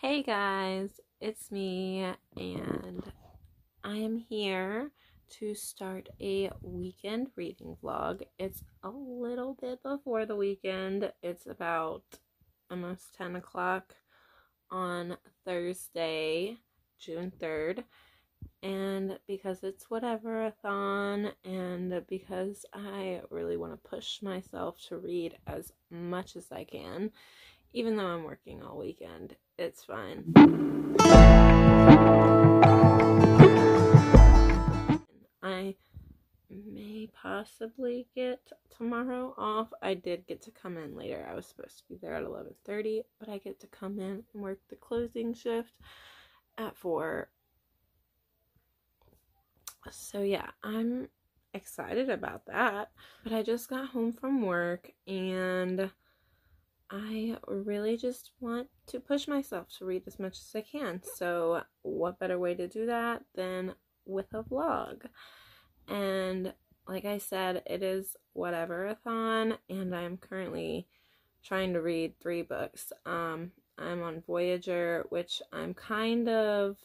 Hey guys, it's me, and I am here to start a weekend reading vlog. It's a little bit before the weekend, it's about almost 10 o'clock on Thursday, June 3rd. And because it's whatever a thon, and because I really want to push myself to read as much as I can, even though I'm working all weekend, it's fine. I may possibly get tomorrow off. I did get to come in later. I was supposed to be there at 11:30, but I get to come in and work the closing shift at 4. So yeah, I'm excited about that. But I just got home from work and I really just want to push myself to read as much as I can. So, what better way to do that than with a vlog? And like I said, it is whatever a thon, and I'm currently trying to read three books. Um, I'm on Voyager, which I'm kind of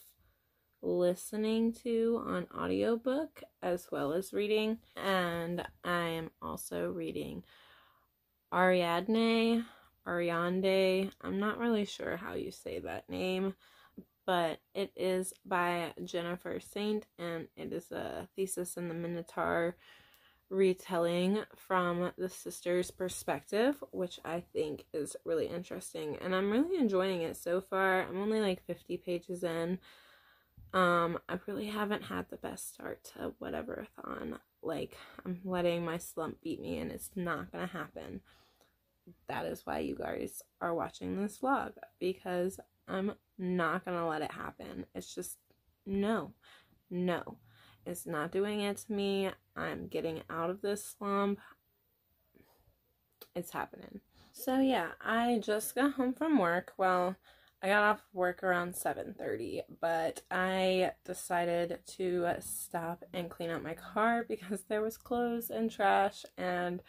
listening to on audiobook as well as reading, and I am also reading Ariadne Ariande. I'm not really sure how you say that name, but it is by Jennifer Saint, and it is a Theseus in the Minotaur retelling from the sister's perspective, which I think is really interesting. And I'm really enjoying it so far. I'm only like 50 pages in. Um, I really haven't had the best start to whatever thon. Like, I'm letting my slump beat me, and it's not gonna happen that is why you guys are watching this vlog because I'm not gonna let it happen. It's just no, no, it's not doing it to me. I'm getting out of this slump. It's happening. So yeah, I just got home from work. Well, I got off work around 7:30, but I decided to stop and clean out my car because there was clothes and trash and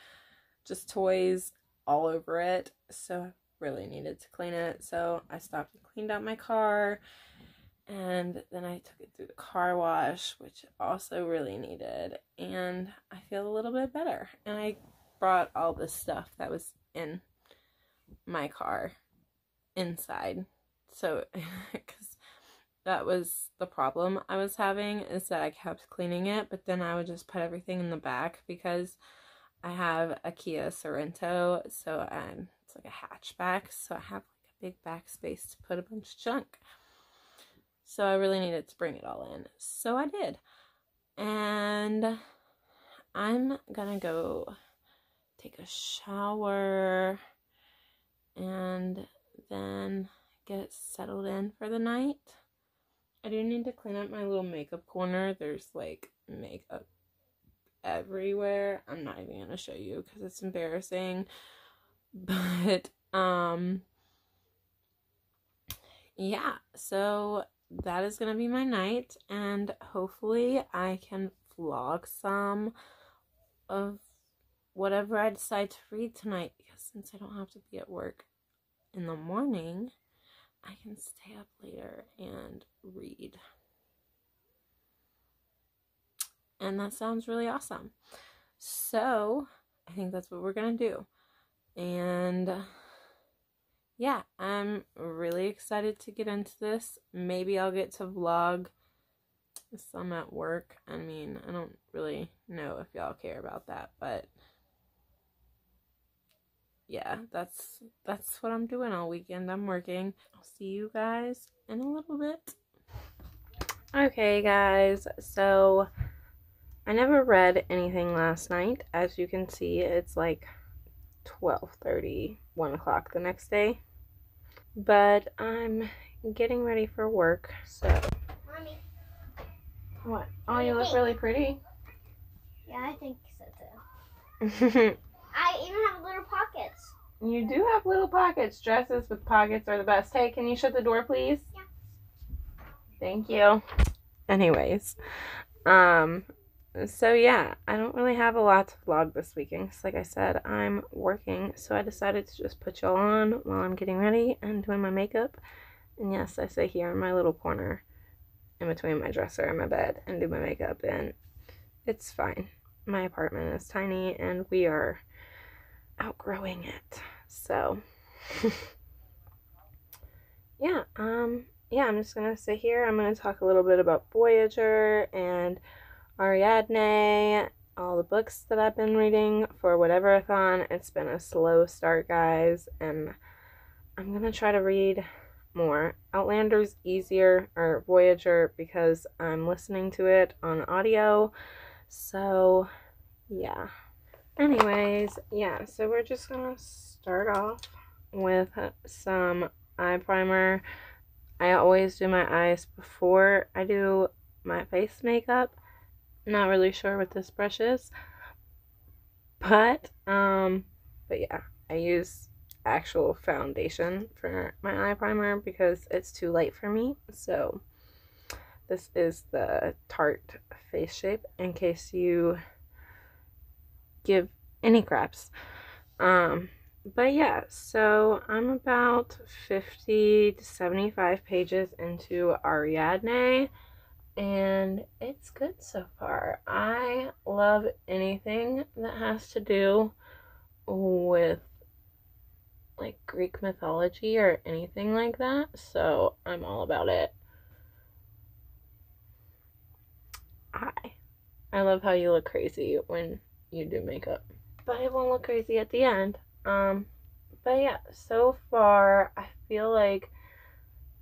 just toys all over it. So I really needed to clean it. So I stopped and cleaned out my car. And then I took it through the car wash, which also really needed. And I feel a little bit better. And I brought all the stuff that was in my car inside. So, because that was the problem I was having, is that I kept cleaning it, but then I would just put everything in the back because I have a Kia Sorento, so um, it's like a hatchback, so I have like a big back space to put a bunch of junk. So I really needed to bring it all in. So I did. And I'm gonna go take a shower and then get settled in for the night. I do need to clean up my little makeup corner. There's like makeup everywhere. I'm not even gonna show you because it's embarrassing. But um yeah, so that is gonna be my night and hopefully I can vlog some of whatever I decide to read tonight because since I don't have to be at work in the morning, I can stay up later and read and that sounds really awesome. So, I think that's what we're going to do. And yeah, I'm really excited to get into this. Maybe I'll get to vlog some at work. I mean, I don't really know if y'all care about that, but yeah, that's that's what I'm doing all weekend. I'm working. I'll see you guys in a little bit. Okay, guys. So, I never read anything last night. As you can see, it's like 12:30, 1 o'clock the next day. But I'm getting ready for work, so. Mommy. What? Oh, you look really pretty. Yeah, I think so too. I even have little pockets. You do have little pockets. Dresses with pockets are the best. Hey, can you shut the door, please? Yeah. Thank you. Anyways, um, so yeah, I don't really have a lot to vlog this weekend. Cause like I said, I'm working, so I decided to just put y'all on while I'm getting ready and doing my makeup, And yes, I sit here in my little corner in between my dresser and my bed and do my makeup, and it's fine. My apartment is tiny and we are outgrowing it. So, yeah, um, yeah, I'm just gonna sit here. I'm gonna talk a little bit about Voyager and Ariadne, all the books that I've been reading for whatever-a-thon. It's been a slow start, guys, and I'm gonna try to read more. Outlander's easier, or Voyager, because I'm listening to it on audio. So, yeah. Anyways, yeah, so we're just gonna start off with some eye primer. I always do my eyes before I do my face makeup. Not really sure what this brush is. But, um, but yeah, I use actual foundation for my eye primer because it's too light for me. So this is the Tarte face shape in case you give any craps. Um, but yeah, so I'm about 50 to 75 pages into Ariadne and it's good so far. I love anything that has to do with like Greek mythology or anything like that, so I'm all about it. Hi. I love how you look crazy when you do makeup. But it won't look crazy at the end. Um, but yeah, so far I feel like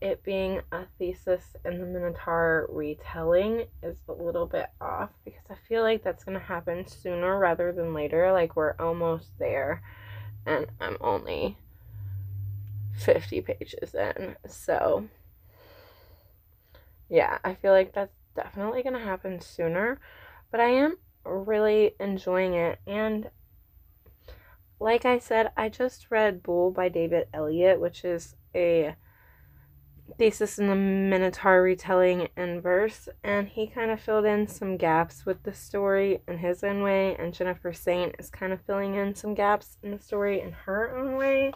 it being a Theseus in the Minotaur retelling is a little bit off because I feel like that's going to happen sooner rather than later. Like, we're almost there, and I'm only 50 pages in. So, yeah, I feel like that's definitely going to happen sooner, but I am really enjoying it. And like I said, I just read Bull by David Elliott, which is a Theseus in the Minotaur retelling in verse, and he kind of filled in some gaps with the story in his own way, and Jennifer Saint is kind of filling in some gaps in the story in her own way.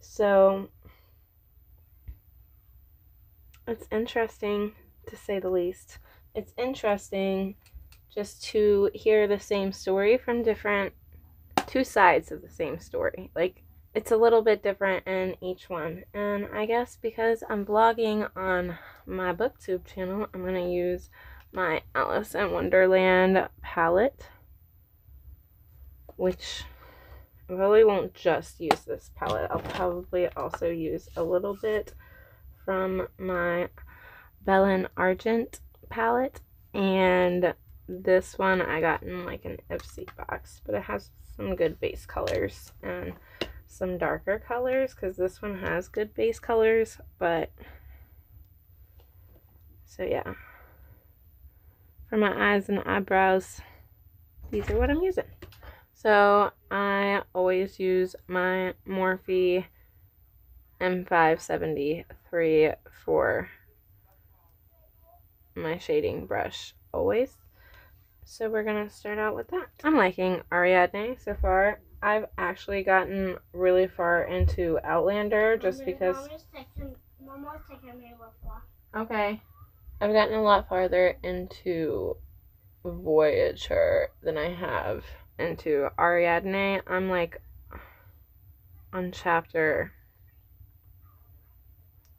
So it's interesting to say the least. It's interesting just to hear the same story from different two sides of the same story. Like it's a little bit different in each one. And I guess because I'm vlogging on my booktube channel, I'm going to use my Alice in Wonderland palette. Which I really won't just use this palette. I'll probably also use a little bit from my Bellin Argent palette. And this one I got in like an Ipsy box. But it has some good base colors. And some darker colors because this one has good base colors, but so yeah. For my eyes and eyebrows, these are what I'm using. So I always use my Morphe M573 for my shading brush always. So we're going to start out with that. I'm liking Ariadne so far. I've actually gotten really far into Outlander just because. Okay. I've gotten a lot farther into Voyager than I have into Ariadne. I'm like on chapter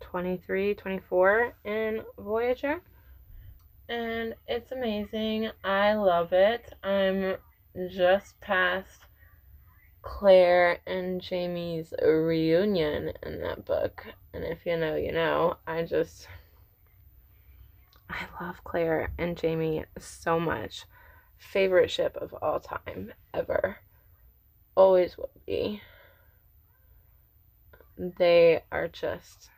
23, 24 in Voyager. And it's amazing. I love it. I'm just past Claire and Jamie's reunion in that book. And if you know, you know. I just. I love Claire and Jamie so much. Favorite ship of all time, ever. Always will be. They are just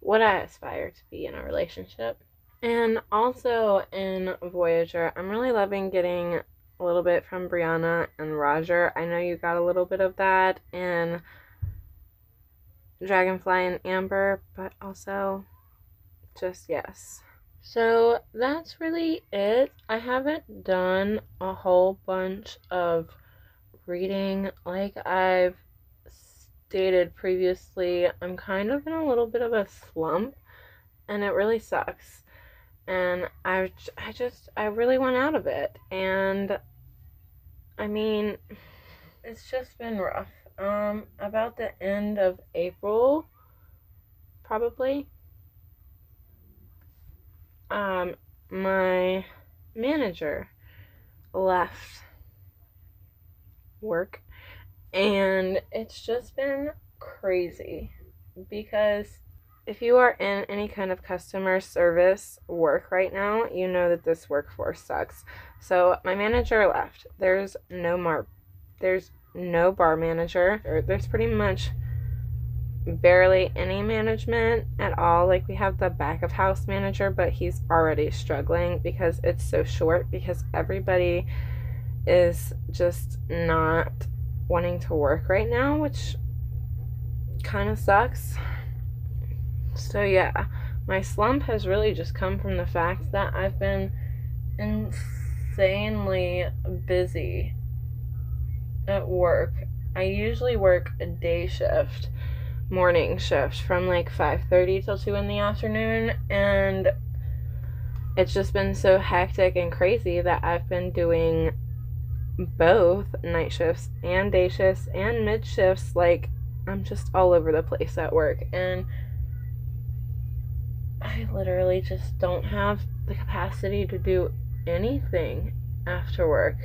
what I aspire to be in a relationship. And also in Voyager, I'm really loving getting a little bit from Brianna and Roger. I know you got a little bit of that in Dragonfly and Amber, but also just yes. So that's really it. I haven't done a whole bunch of reading like I've stated previously, I'm kind of in a little bit of a slump and it really sucks. And I, I just, I really went out of it. And I mean, it's just been rough. Um, about the end of April, probably, um, my manager left work and it's just been crazy because if you are in any kind of customer service work right now, you know that this workforce sucks. So my manager left. There's no mar there's no bar manager. There's pretty much barely any management at all. Like we have the back of house manager, but he's already struggling because it's so short because everybody is just not wanting to work right now, which kind of sucks. So, yeah, my slump has really just come from the fact that I've been insanely busy at work. I usually work a day shift, morning shift from like 5:30 till 2 in the afternoon and it's just been so hectic and crazy that I've been doing both night shifts and day shifts and mid shifts. Like, I'm just all over the place at work. And I literally just don't have the capacity to do anything after work.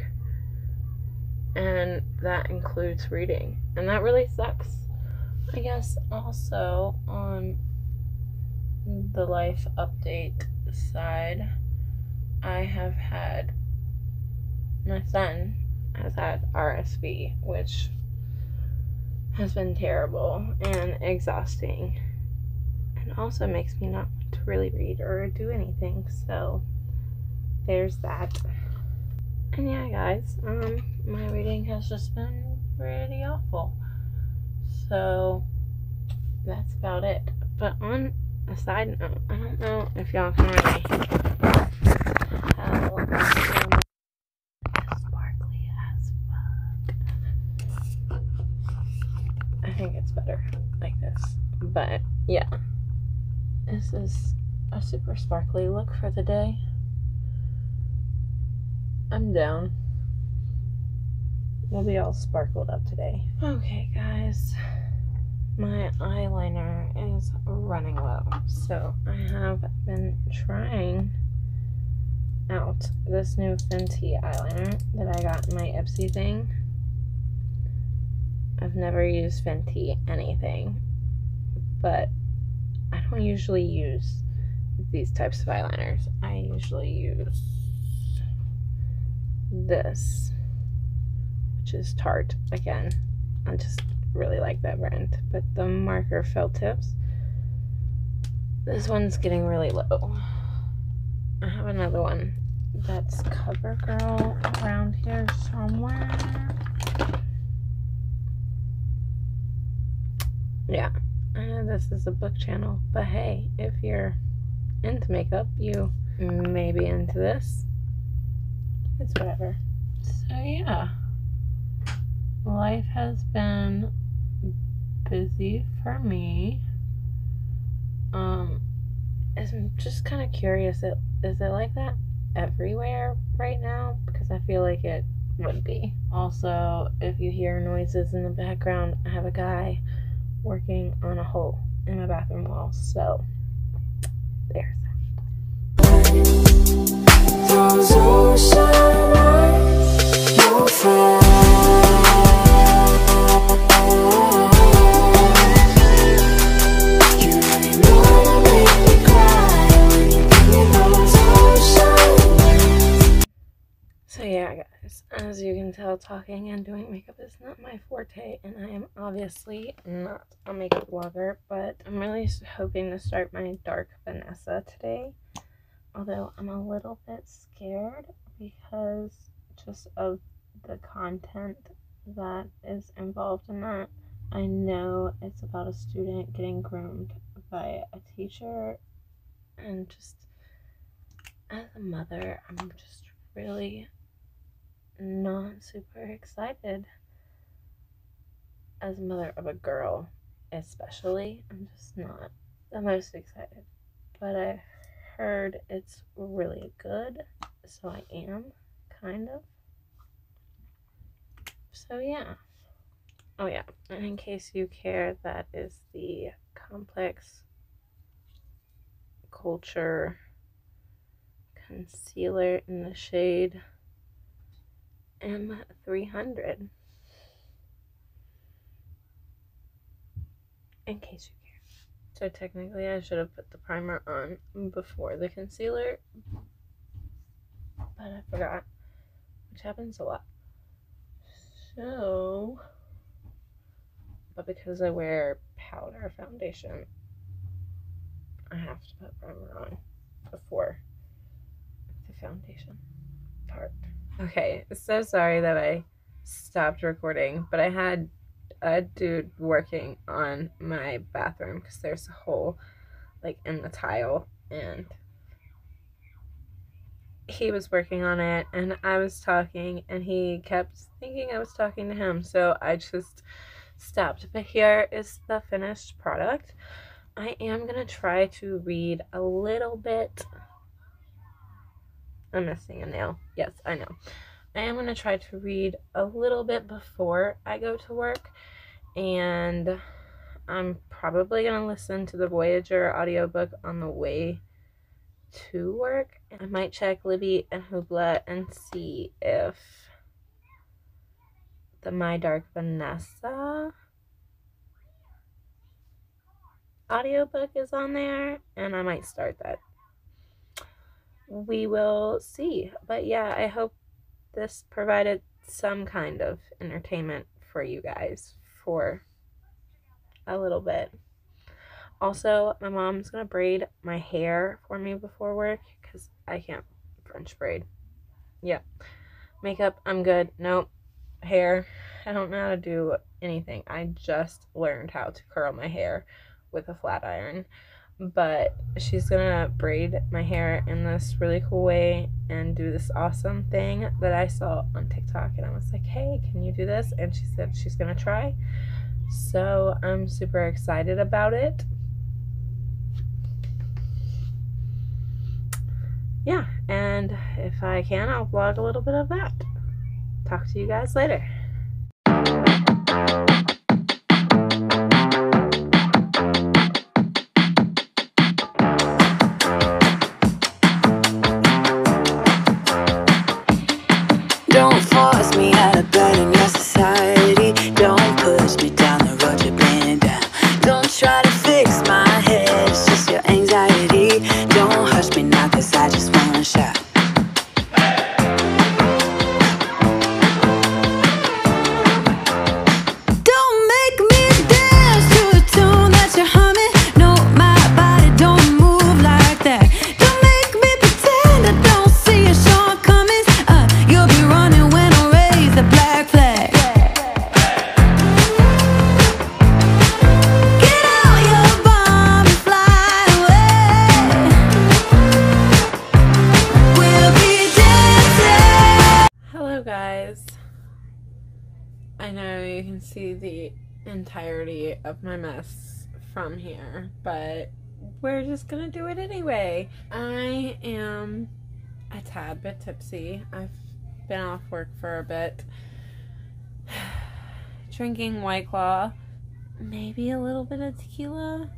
And that includes reading. And that really sucks. I guess also on the life update side, I have had my son has had RSV, which has been terrible and exhausting, and also makes me not to really read or do anything. So there's that. And yeah, guys, um, my reading has just been pretty awful. So that's about it. But on a side note, I don't know if y'all can really tell. think it's better like this. But yeah, this is a super sparkly look for the day. I'm down. We'll be all sparkled up today. Okay, guys. My eyeliner is running low. So I have been trying out this new Fenty eyeliner that I got in my Ipsy thing. I've never used Fenty anything, but don't usually use these types of eyeliners. I usually use this, which is Tarte. Again, I just really like that brand. But the marker felt tips, this one's getting really low. I have another one that's CoverGirl around here somewhere. Yeah, I know this is a book channel, but hey, if you're into makeup, you may be into this. It's whatever. So, yeah, life has been busy for me. Um, I'm just kind of curious. It, is it like that everywhere right now? Because I feel like it would be. Also, if you hear noises in the background, I have a guy working on a hole in my bathroom wall. So there's So tell, talking and doing makeup is not my forte, and I am obviously not a makeup blogger, but I'm really hoping to start my Dark Vanessa today, although I'm a little bit scared because just of the content that is involved in that. I know it's about a student getting groomed by a teacher, and just as a mother, I'm just really not super excited. as mother of a girl, especially, I'm just not the most excited. But I heard it's really good, so I am, kind of. So, yeah. Oh, yeah, and in case you care, that is the complex culture concealer in the shade M300. In case you care. So technically I should have put the primer on before the concealer, but I forgot, which happens a lot. So, but because I wear powder foundation, I have to put primer on before the foundation part. Okay, so sorry that I stopped recording, but I had a dude working on my bathroom because there's a hole like in the tile and he was working on it and I was talking and he kept thinking I was talking to him so I just stopped. But here is the finished product. I am going to try to read a little bit I'm missing a nail yes I know I am going to try to read a little bit before I go to work. And I'm probably going to listen to the Voyager audiobook on the way to work. I might check Libby and Hoopla and see if the My Dark Vanessa audiobook is on there. And I might start that. We will see. But yeah, I hope this provided some kind of entertainment for you guys for a little bit. Also, my mom's gonna braid my hair for me before work because I can't French braid. Yeah. Makeup, I'm good. Nope. Hair, I don't know how to do anything. I just learned how to curl my hair with a flat iron but she's gonna braid my hair in this really cool way and do this awesome thing that I saw on TikTok. And I was like, hey, can you do this? And she said she's gonna try. So I'm super excited about it. Yeah, and if I can, I'll vlog a little bit of that. Talk to you guys later. Of my mess from here, but we're just gonna do it anyway. I am a tad bit tipsy. I've been off work for a bit. Drinking White Claw, maybe a little bit of tequila,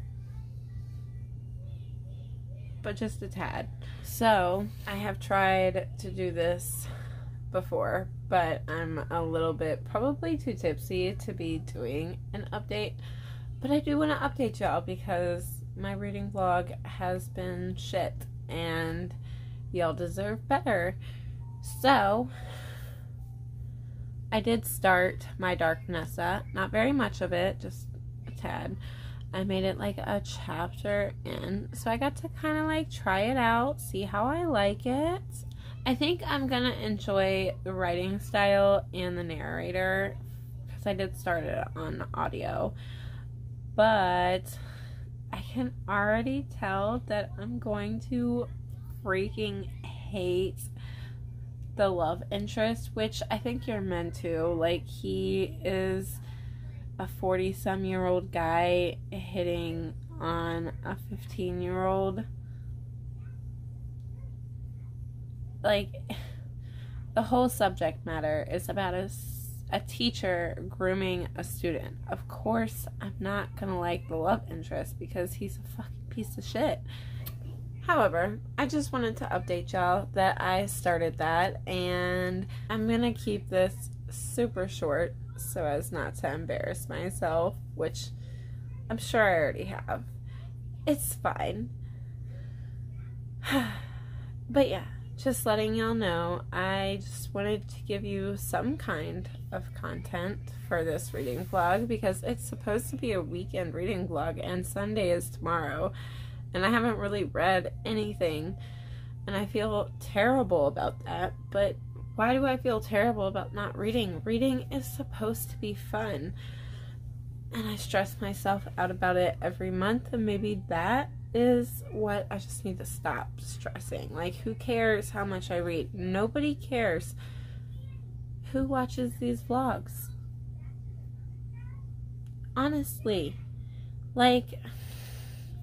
but just a tad. So, I have tried to do this before, but I'm a little bit probably too tipsy to be doing an update. But I do want to update y'all because my reading vlog has been shit and y'all deserve better. So, I did start my Dark Vanessa. Not very much of it, just a tad. I made it like a chapter in. So I got to kind of like try it out, see how I like it. I think I'm gonna enjoy the writing style and the narrator because I did start it on audio, but I can already tell that I'm going to freaking hate the love interest, which I think you're meant to. Like, he is a 40 some year old guy hitting on a 15 year old. Like, the whole subject matter is about a, a teacher grooming a student. Of course, I'm not gonna like the love interest because he's a fucking piece of shit. However, I just wanted to update y'all that I started that and I'm gonna keep this super short so as not to embarrass myself, which I'm sure I already have. It's fine. but yeah, just letting y'all know, I just wanted to give you some kind of content for this reading vlog because it's supposed to be a weekend reading vlog and Sunday is tomorrow and I haven't really read anything and I feel terrible about that, but why do I feel terrible about not reading? Reading is supposed to be fun. And I stress myself out about it every month, and maybe that is what I just need to stop stressing. Like, who cares how much I read? Nobody cares. Who watches these vlogs? Honestly, like,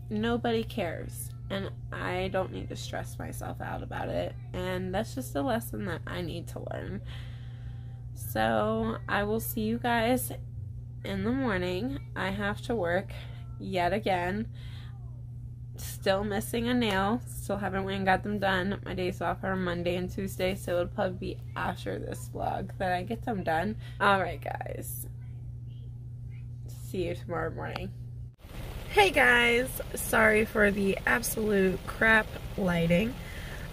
nobody cares and I don't need to stress myself out about it. And that's just a lesson that I need to learn. So I will see you guys in the morning. I have to work yet again. Still missing a nail. Still haven't went and got them done. My days off are Monday and Tuesday, so it'll probably be after this vlog that I get them done. Alright, guys. See you tomorrow morning. Hey guys, sorry for the absolute crap lighting.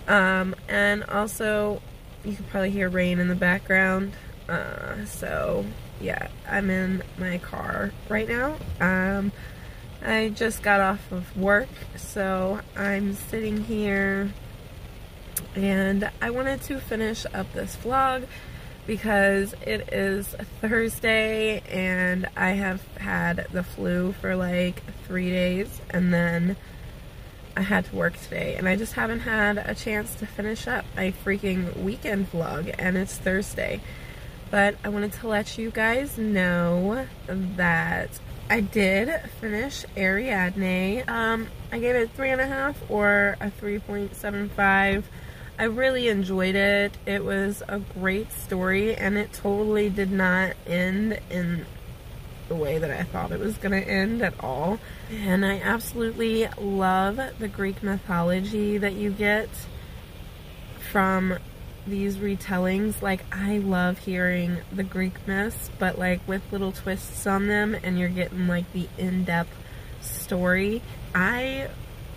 Um, and also, you can probably hear rain in the background. Uh, so, yeah, I'm in my car right now. Um, I just got off of work, so I'm sitting here and I wanted to finish up this vlog because it is Thursday and I have had the flu for like three days and then I had to work today and I just haven't had a chance to finish up my freaking weekend vlog and it's Thursday. But I wanted to let you guys know that I did finish Ariadne. Um, I gave it three and a half or a 3.75 I really enjoyed it. It was a great story and it totally did not end in the way that I thought it was going to end at all. And I absolutely love the Greek mythology that you get from these retellings. Like, I love hearing the Greek myths, but like with little twists on them, and you're getting like the in depth story. I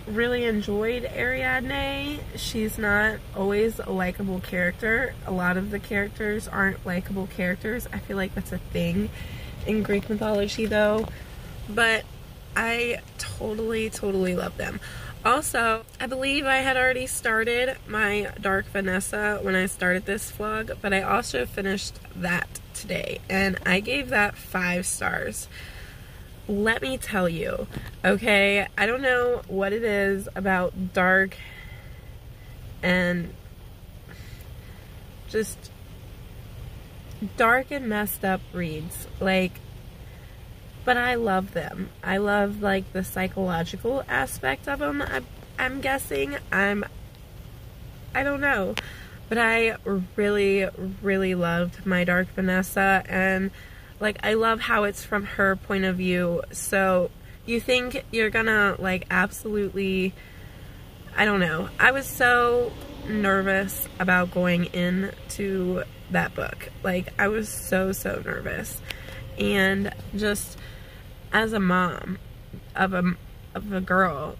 really enjoyed Ariadne. She's not always a likable character. A lot of the characters aren't likable characters. I feel like that's a thing in Greek mythology though. But I totally, totally love them. Also, I believe I had already started my Dark Vanessa when I started this vlog, but I also finished that today and I gave that five stars let me tell you, okay? I don't know what it is about dark and just dark and messed up reads. Like, but I love them. I love, like, the psychological aspect of them. I, I'm guessing. I'm, I don't know. But I really, really loved my Dark Vanessa and like I love how it's from her point of view. So you think you're gonna like absolutely I don't know. I was so nervous about going into that book. Like I was so so nervous. And just as a mom of a of a girl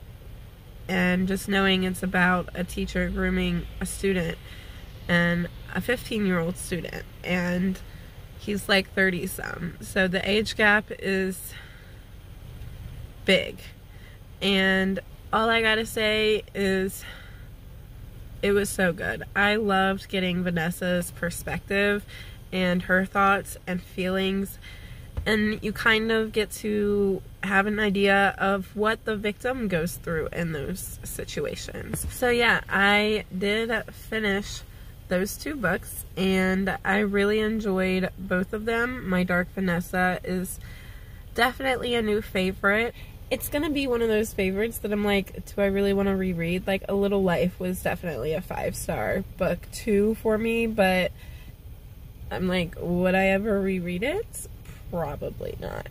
and just knowing it's about a teacher grooming a student and a 15 year old student and He's like 30 some. So the age gap is big. And all I gotta say is it was so good. I loved getting Vanessa's perspective and her thoughts and feelings. And you kind of get to have an idea of what the victim goes through in those situations. So, yeah, I did finish those two books and I really enjoyed both of them. My Dark Vanessa is definitely a new favorite. It's gonna be one of those favorites that I'm like, do I really want to reread? Like, A Little Life was definitely a five star book too for me, but I'm like, would I ever reread it? Probably not.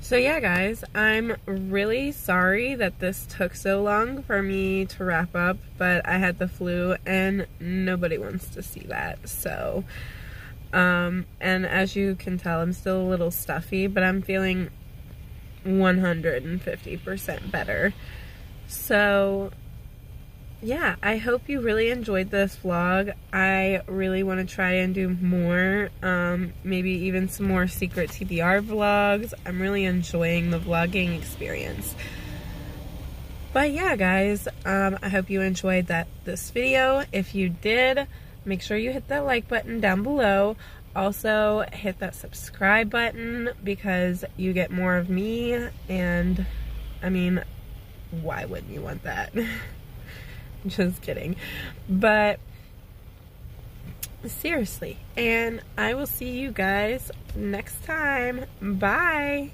So yeah, guys, I'm really sorry that this took so long for me to wrap up, but I had the flu and nobody wants to see that. So, um, and as you can tell, I'm still a little stuffy, but I'm feeling 150% better. So, yeah, I hope you really enjoyed this vlog. I really want to try and do more, um, maybe even some more secret TBR vlogs. I'm really enjoying the vlogging experience. But yeah, guys, um, I hope you enjoyed that this video. If you did, make sure you hit that like button down below. Also, hit that subscribe button because you get more of me, and I mean, why wouldn't you want that? Just kidding. But seriously, and I will see you guys next time. Bye.